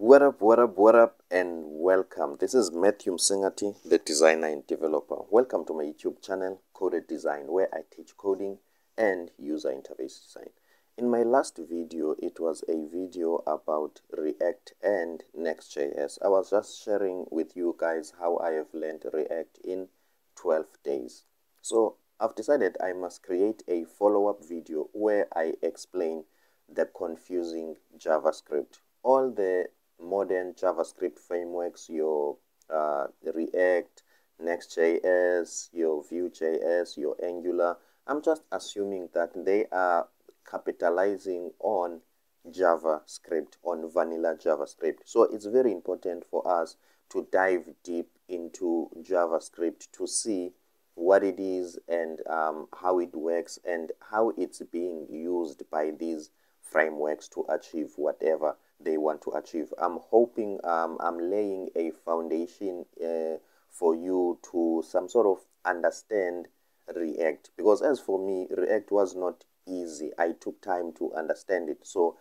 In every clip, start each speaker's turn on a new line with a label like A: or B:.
A: What up, what up, what up, and welcome. This is Matthew Msengati, the designer and developer. Welcome to my YouTube channel, Coded Design, where I teach coding and user interface design. In my last video, it was a video about React and Next.js. I was just sharing with you guys how I have learned React in 12 days. So I've decided I must create a follow-up video where I explain the confusing JavaScript. All the modern JavaScript frameworks, your uh, React, Next.js, your Vue.js, your Angular. I'm just assuming that they are capitalizing on JavaScript, on vanilla JavaScript. So it's very important for us to dive deep into JavaScript to see what it is and um, how it works and how it's being used by these frameworks to achieve whatever they want to achieve. I'm hoping um, I'm laying a foundation uh, for you to some sort of understand React because as for me, React was not easy. I took time to understand it. So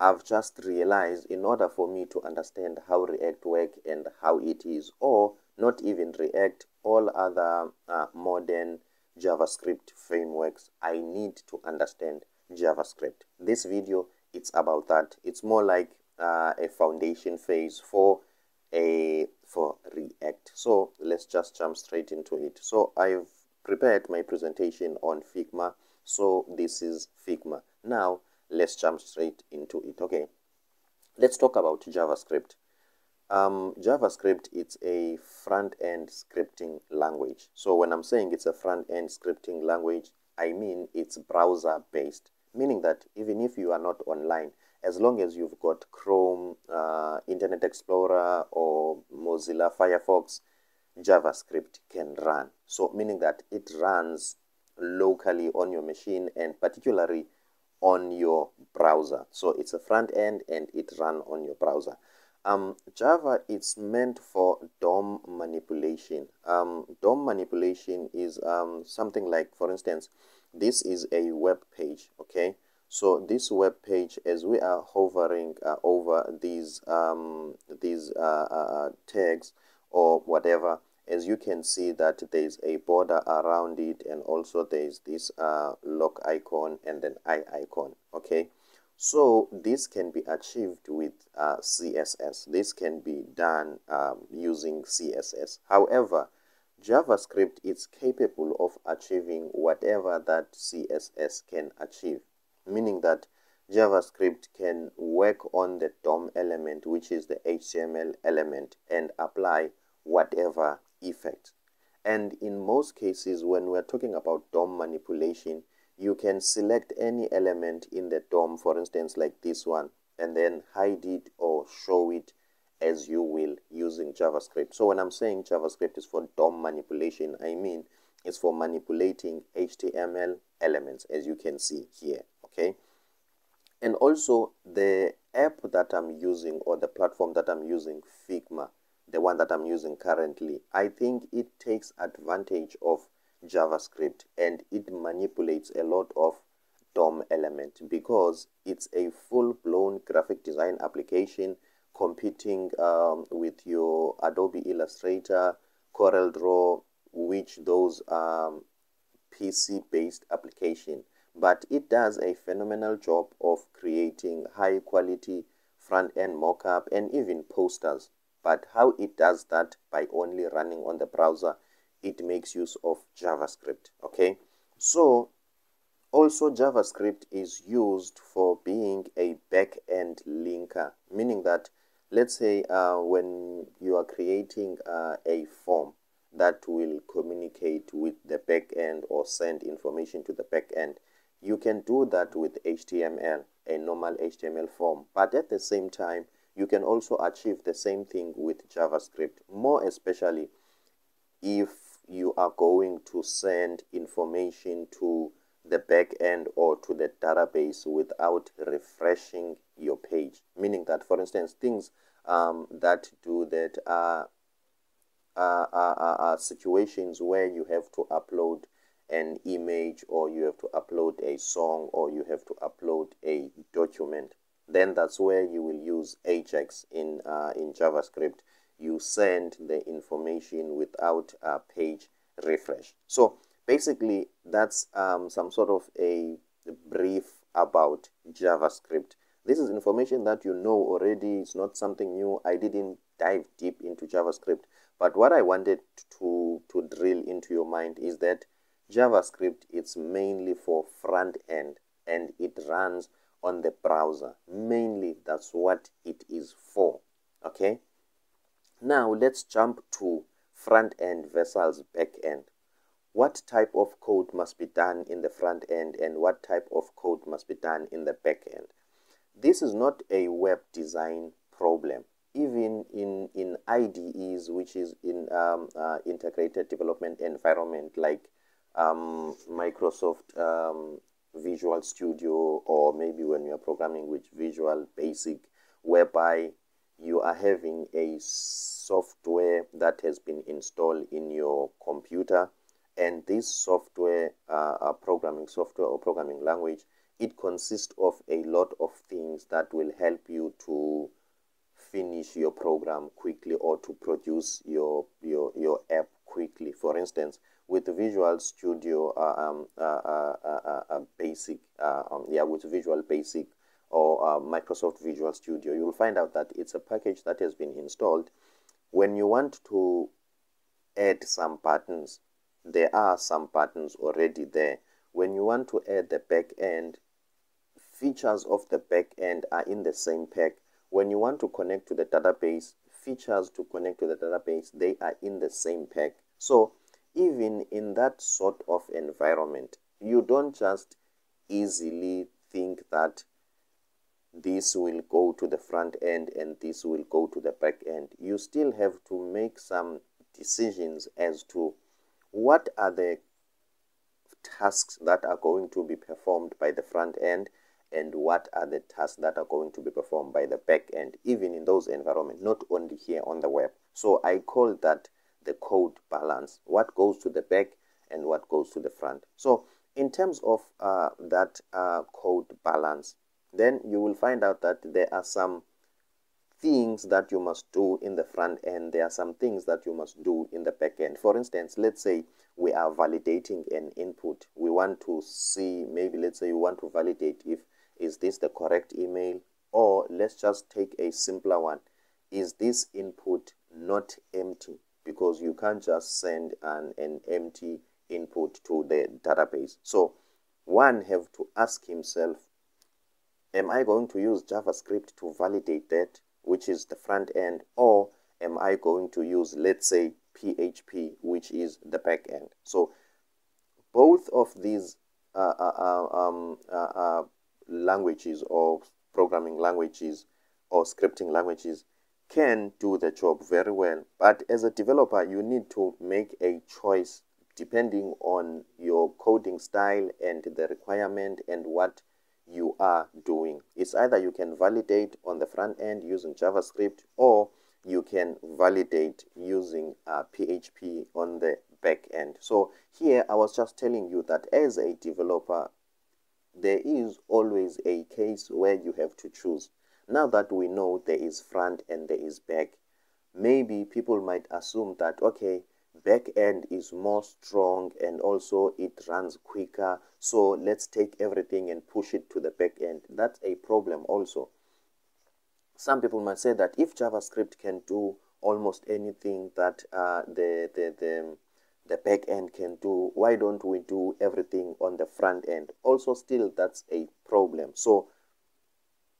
A: I've just realized in order for me to understand how React work and how it is, or not even React, all other uh, modern JavaScript frameworks, I need to understand JavaScript. This video, it's about that. It's more like uh, a foundation phase for a for React. So let's just jump straight into it. So I've prepared my presentation on Figma. So this is Figma. Now let's jump straight into it. Okay, let's talk about JavaScript. Um, JavaScript it's a front-end scripting language. So when I'm saying it's a front-end scripting language, I mean it's browser-based meaning that even if you are not online, as long as you've got Chrome, uh, Internet Explorer, or Mozilla Firefox, JavaScript can run. So, meaning that it runs locally on your machine and particularly on your browser. So, it's a front end and it run on your browser. Um, Java is meant for DOM manipulation. Um, DOM manipulation is um, something like, for instance, this is a web page okay? So this web page as we are hovering uh, over these um, these uh, uh, tags or whatever as you can see that there is a border around it and also there is this uh, lock icon and an eye icon okay? So this can be achieved with uh, css this can be done um, using css however JavaScript is capable of achieving whatever that CSS can achieve, meaning that JavaScript can work on the DOM element, which is the HTML element, and apply whatever effect. And in most cases, when we're talking about DOM manipulation, you can select any element in the DOM, for instance, like this one, and then hide it or show it as you will using JavaScript. So when I'm saying JavaScript is for DOM manipulation, I mean it's for manipulating HTML elements as you can see here, okay? And also the app that I'm using or the platform that I'm using, Figma, the one that I'm using currently, I think it takes advantage of JavaScript and it manipulates a lot of DOM element because it's a full-blown graphic design application competing um, with your Adobe Illustrator, Corel Draw, which those um, PC-based application. But it does a phenomenal job of creating high quality front-end mockup and even posters. But how it does that by only running on the browser, it makes use of JavaScript. Okay, so also JavaScript is used for being a back-end linker, meaning that let's say uh, when you are creating uh, a form that will communicate with the backend or send information to the backend, you can do that with HTML, a normal HTML form. But at the same time, you can also achieve the same thing with JavaScript, more especially if you are going to send information to the back end or to the database without refreshing your page. Meaning that, for instance, things um, that do that are, are, are, are situations where you have to upload an image or you have to upload a song or you have to upload a document. then that's where you will use ajax in uh, in javascript you send the information without a page refresh so basically that's um, some sort of a brief about javascript. This is information that you know already. It's not something new. I didn't dive deep into javascript. But what i wanted to to drill into your mind is that javascript it's mainly for front end and it runs on the browser. Mainly that's what it is for okay? Now let's jump to front end versus back end what type of code must be done in the front end and what type of code must be done in the back end. This is not a web design problem. Even in in IDEs which is in um, uh, integrated development environment like um, Microsoft um, Visual Studio or maybe when you're programming with Visual Basic whereby you are having a software that has been installed in your computer and this software uh, programming software or programming language it consists of a lot of things that will help you to finish your program quickly or to produce your your your app quickly. For instance with visual studio uh, um, uh, uh, uh basic um, yeah with visual basic or microsoft visual studio you'll find out that it's a package that has been installed. When you want to add some buttons there are some buttons already there when you want to add the back end features of the back end are in the same pack. When you want to connect to the database, features to connect to the database, they are in the same pack. So even in that sort of environment, you don't just easily think that this will go to the front end and this will go to the back end. You still have to make some decisions as to what are the tasks that are going to be performed by the front end and what are the tasks that are going to be performed by the back end, even in those environments, not only here on the web. So I call that the code balance, what goes to the back and what goes to the front. So in terms of uh, that uh, code balance, then you will find out that there are some things that you must do in the front end. There are some things that you must do in the back end. For instance, let's say we are validating an input. We want to see, maybe let's say you want to validate if is this the correct email? Or let's just take a simpler one. Is this input not empty? Because you can't just send an, an empty input to the database. So one have to ask himself, am I going to use JavaScript to validate that, which is the front end, or am I going to use, let's say, PHP, which is the back end? So both of these uh, uh, uh um, uh, uh languages or programming languages or scripting languages can do the job very well. But as a developer, you need to make a choice depending on your coding style and the requirement and what you are doing. It's either you can validate on the front end using JavaScript or you can validate using uh, PHP on the back end. So here I was just telling you that as a developer, there is always a case where you have to choose. Now that we know there is front and there is back, maybe people might assume that, okay, back end is more strong and also it runs quicker. So let's take everything and push it to the back end. That's a problem also. Some people might say that if JavaScript can do almost anything that uh, the, the, the the back end can do why don't we do everything on the front end also still that's a problem so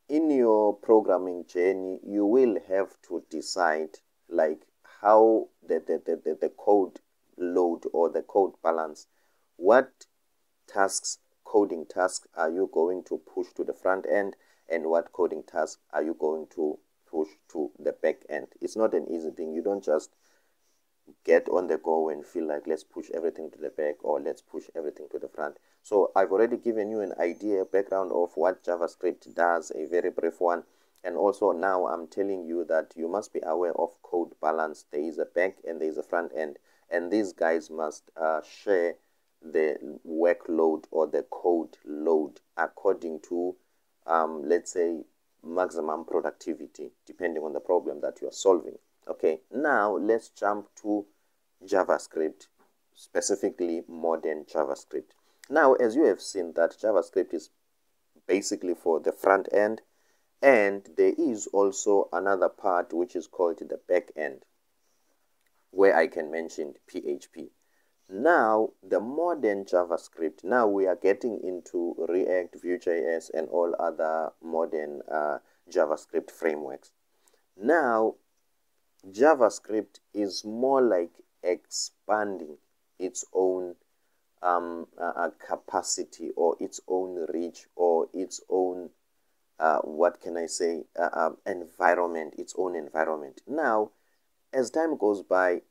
A: in your programming journey you will have to decide like how the, the, the, the, code load or the code balance what tasks coding tasks are you going to push to the front end and what coding tasks are you going to push to the back end it's not an easy thing you don't just get on the go and feel like let's push everything to the back or let's push everything to the front. So I've already given you an idea, background of what JavaScript does, a very brief one. And also now I'm telling you that you must be aware of code balance. There is a back and there is a front end. And these guys must uh, share the workload or the code load according to, um, let's say, maximum productivity depending on the problem that you are solving. Okay, now let's jump to JavaScript, specifically modern JavaScript. Now, as you have seen that JavaScript is basically for the front end and there is also another part which is called the back end where I can mention PHP. Now, the modern JavaScript, now we are getting into React, Vue.js, and all other modern uh, JavaScript frameworks. Now, JavaScript is more like expanding its own um, uh, capacity or its own reach or its own, uh, what can I say, uh, um, environment, its own environment. Now, as time goes by,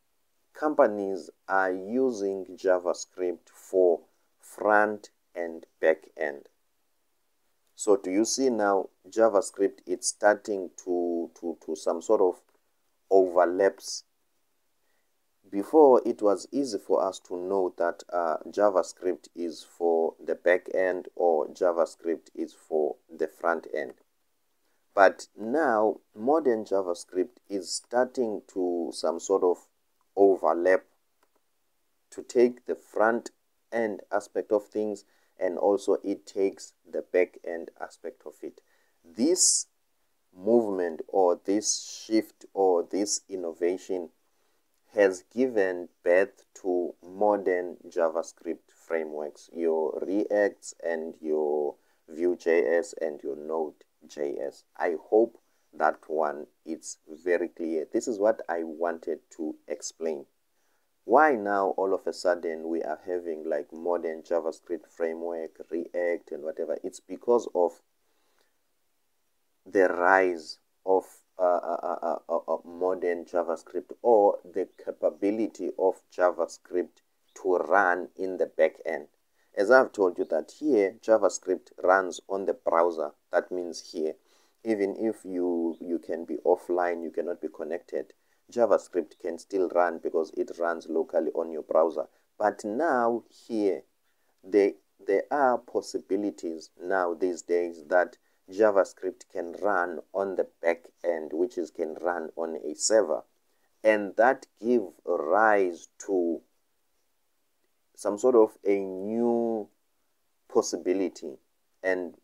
A: companies are using JavaScript for front and back end. So do you see now JavaScript it's starting to, to, to some sort of overlaps. Before it was easy for us to know that uh, JavaScript is for the back end or JavaScript is for the front end. But now modern JavaScript is starting to some sort of overlap to take the front end aspect of things and also it takes the back end aspect of it. This movement or this shift or this innovation has given birth to modern JavaScript frameworks, your Reacts and your Vue.js and your Node.js. I hope that one is very clear. This is what I wanted to explain. Why now all of a sudden we are having like modern JavaScript framework, React and whatever? It's because of the rise of uh, uh, modern JavaScript or the capability of JavaScript to run in the back end. As I've told you that here JavaScript runs on the browser. That means here even if you you can be offline you cannot be connected javascript can still run because it runs locally on your browser but now here there there are possibilities now these days that javascript can run on the back end which is can run on a server and that give rise to some sort of a new possibility and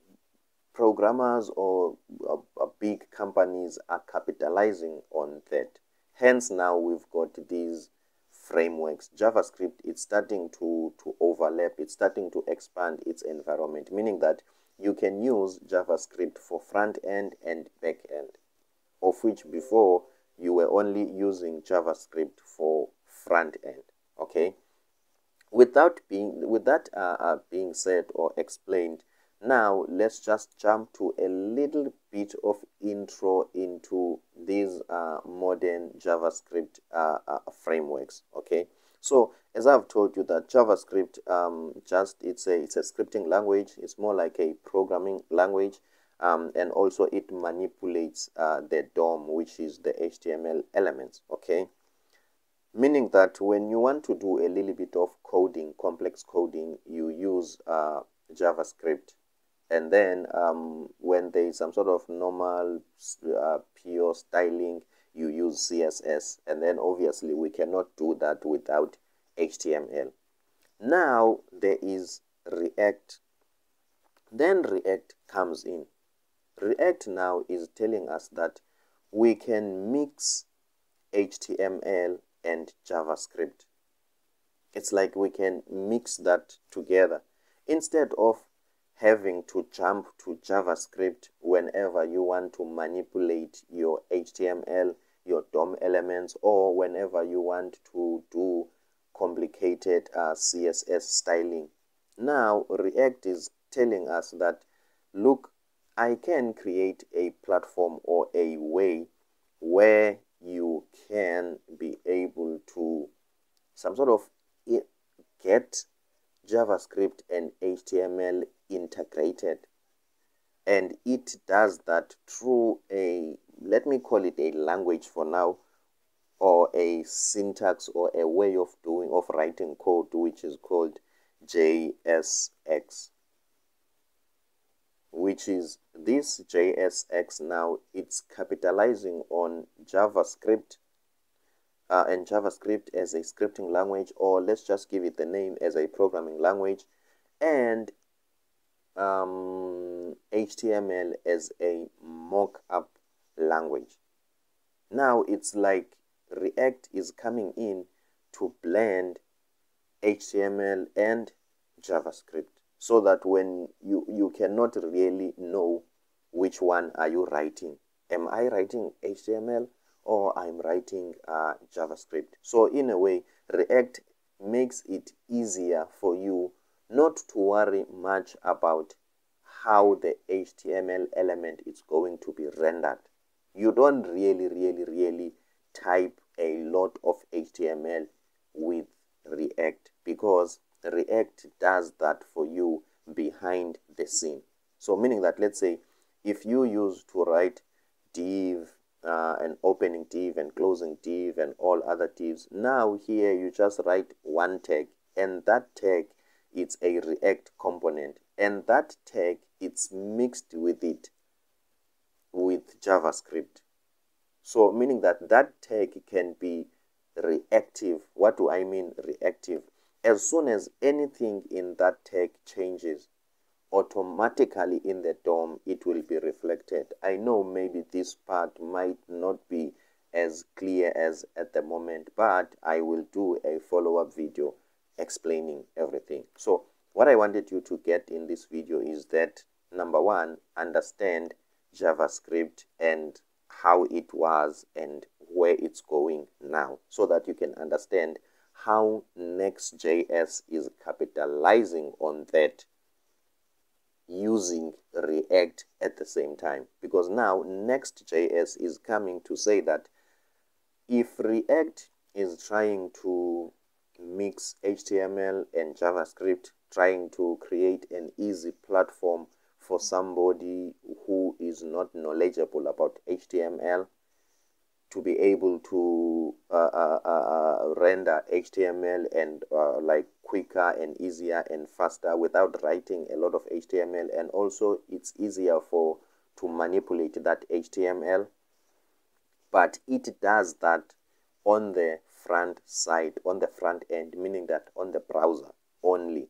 A: programmers or uh, big companies are capitalizing on that. Hence, now we've got these frameworks. JavaScript it's starting to, to overlap, it's starting to expand its environment, meaning that you can use JavaScript for front end and back end, of which before you were only using JavaScript for front end. Okay. Without being with that uh, uh, being said or explained, now let's just jump to a little bit of intro into these uh, modern JavaScript uh, uh, frameworks. Okay, so as I've told you that JavaScript um, just it's a it's a scripting language. It's more like a programming language, um, and also it manipulates uh, the DOM, which is the HTML elements. Okay, meaning that when you want to do a little bit of coding, complex coding, you use uh, JavaScript and then um, when there is some sort of normal uh, pure styling you use css and then obviously we cannot do that without html now there is react. Then react comes in. React now is telling us that we can mix html and javascript. It's like we can mix that together. Instead of having to jump to JavaScript whenever you want to manipulate your HTML, your DOM elements, or whenever you want to do complicated uh, CSS styling. Now, React is telling us that, look, I can create a platform or a way where you can be able to some sort of get JavaScript and HTML integrated. And it does that through a, let me call it a language for now, or a syntax or a way of doing, of writing code, which is called JSX. which is this JSX now it's capitalizing on JavaScript uh, and JavaScript as a scripting language or let's just give it the name as a programming language and um, HTML as a mock-up language. Now it's like React is coming in to blend HTML and JavaScript so that when you, you cannot really know which one are you writing. Am I writing HTML or I'm writing uh, JavaScript? So in a way, React makes it easier for you not to worry much about how the HTML element is going to be rendered. You don't really, really, really type a lot of HTML with React because React does that for you behind the scene. So meaning that let's say if you use to write div uh, and opening div and closing div and all other divs, now here you just write one tag and that tag it's a React component and that tag it's mixed with it with JavaScript. So meaning that that tag can be reactive. What do I mean reactive? As soon as anything in that tag changes, automatically in the DOM it will be reflected. I know maybe this part might not be as clear as at the moment, but I will do a follow-up video explaining everything. So what I wanted you to get in this video is that number one, understand JavaScript and how it was and where it's going now so that you can understand how Next.js is capitalizing on that using React at the same time. Because now Next.js is coming to say that if React is trying to mix HTML and JavaScript, trying to create an easy platform for somebody who is not knowledgeable about HTML to be able to uh, uh, uh, uh render HTML and uh, like quicker and easier and faster without writing a lot of HTML and also it's easier for to manipulate that HTML but it does that on the front side on the front end meaning that on the browser only.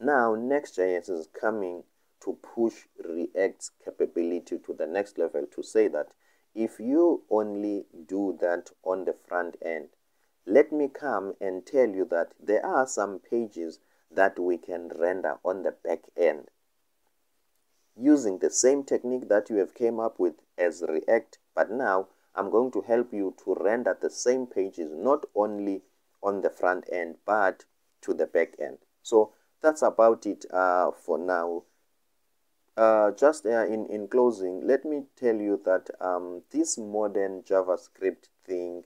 A: Now Next.js is coming to push React's capability to the next level to say that if you only do that on the front end, let me come and tell you that there are some pages that we can render on the back end. Using the same technique that you have came up with as React, but now I'm going to help you to render the same pages not only on the front end but to the back end. So that's about it uh, for now uh, just uh, in, in closing, let me tell you that um, this modern JavaScript thing,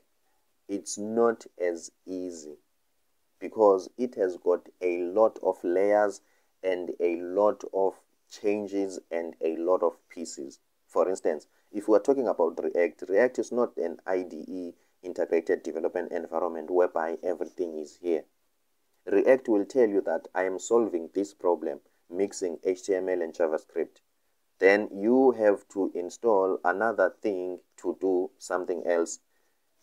A: it's not as easy because it has got a lot of layers and a lot of changes and a lot of pieces. For instance, if we are talking about React, React is not an IDE integrated development environment whereby everything is here. React will tell you that I am solving this problem mixing HTML and JavaScript. Then you have to install another thing to do something else.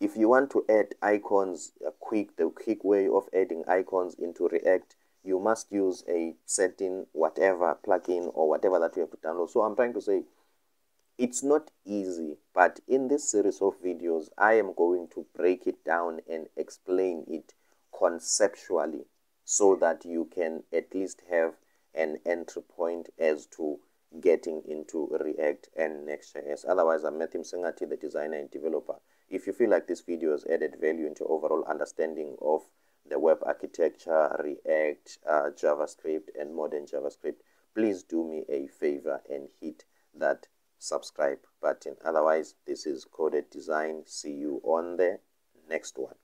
A: If you want to add icons, a quick, the quick way of adding icons into React, you must use a certain whatever plugin or whatever that you have to download. So I'm trying to say it's not easy, but in this series of videos, I am going to break it down and explain it conceptually so that you can at least have an entry point as to getting into React and Next.js. Otherwise, I'm Matthew Msengati, the designer and developer. If you feel like this video has added value into overall understanding of the web architecture, React, uh, JavaScript, and modern JavaScript, please do me a favor and hit that subscribe button. Otherwise, this is Coded Design. See you on the next one.